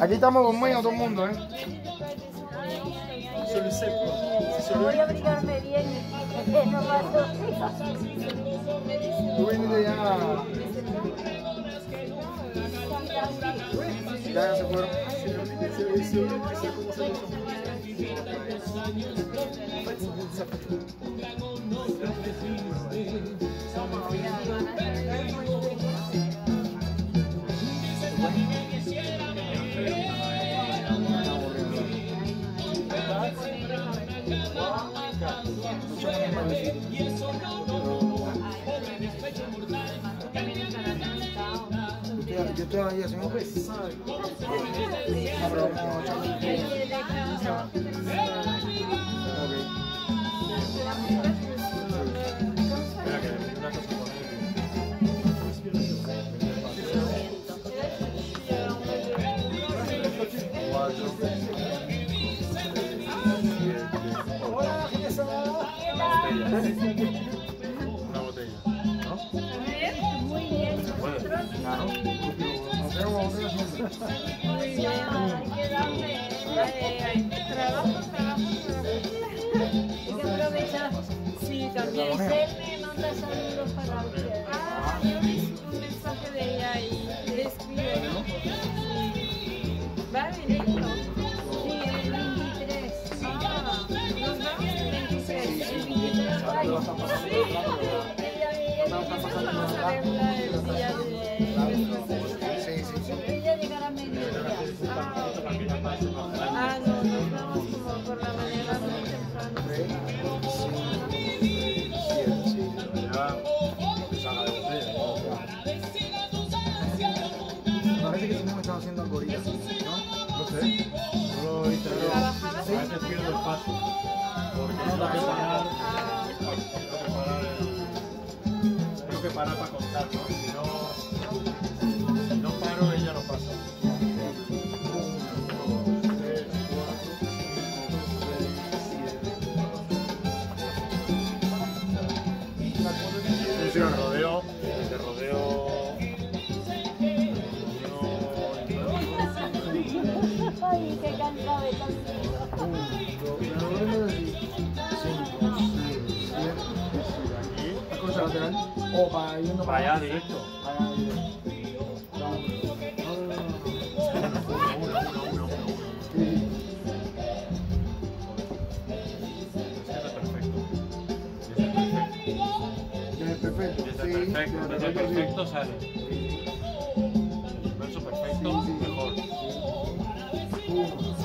Aquí estamos dormidos todo el mundo, ¿eh? Voy a abrigarme bien y que no paso Tú viniste ya. Ya, ya se fueron. Yo estoy- Yo estoy ahí haciendo pues. No, trabajo, trabajo. Hay que. Sí, también. Él me manda para ustedes. Ah, yo vi un mensaje de ella y le. ¿Va a venir? Sí, el 23. Ah, nos vamos el 23. El 23. Ay, sí, ella, a el día de después Haciendo ahorita, ¿no? No sé. No lo hice yo. ¿Trabajabas? A veces pierdo el paso. Porque tengo que parar. Tengo que parar. el- Tengo que parar para contar, ¿no? Si no, si no paro, ella no pasa. Sí, rodeo, Ay, lateral. O para yendo para allá directo. Para allá directo. Perfecto. Ese es perfecto. Desde perfecto. Desde perfecto sale.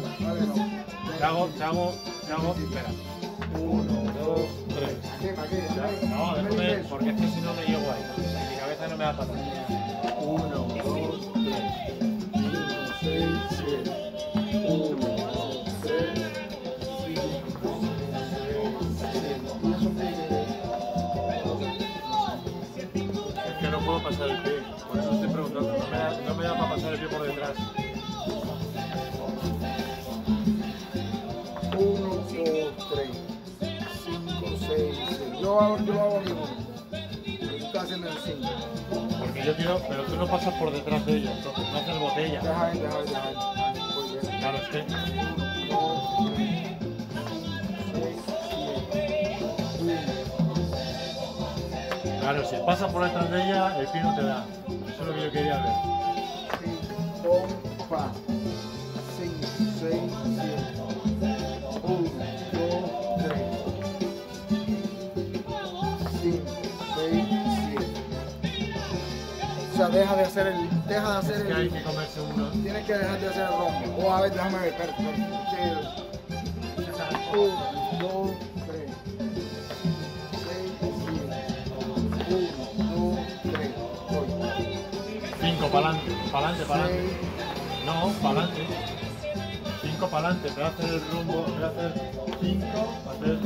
pero no. Te espera. Uno, dos, tres. Ya, No, déjame, porque es que si no me llego ahí. Mi cabeza no me da para. Uno, dos, tres. Cinco, seis, siete. Uno, dos, tres, cinco, seis, siete. Es que no puedo pasar el pie. Por eso estoy preguntando. No me da para pasar el pie por detrás. Yo hago, yo hago estás haciendo el cinco. Porque yo quiero, pero tú no pasas por detrás de ella, entonces no haces botella. Deja deja deja. Claro, es que Claro, si pasas por detrás de ella, el pie no te da. Eso es lo que yo quería ver. deja de hacer el. Deja de hacer es que el. Hay que comerse uno. Tienes que dejar de hacer el rombo. O a ver, déjame ver, espérate. Uno, dos, tres. Seis, siete. Uno, dos, tres. Voy. Cinco, pa'lante, pa'lante, pa'lante. No, pa'lante. Cinco pa'lante, te hacer el rumbo, te hacer cinco, hacer.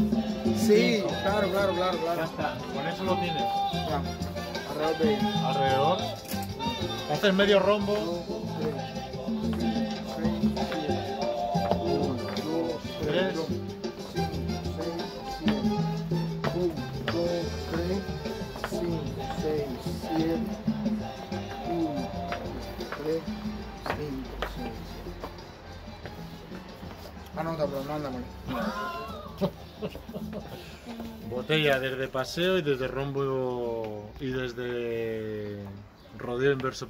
Sí, cinco. claro, claro, claro, claro. Ya está, con eso lo tienes. Ya. Alrededor de ahí. Alrededor. Hasta medio rombo. Ah, no, pero no anda Botella desde paseo y desde rombo y desde rodeo inverso.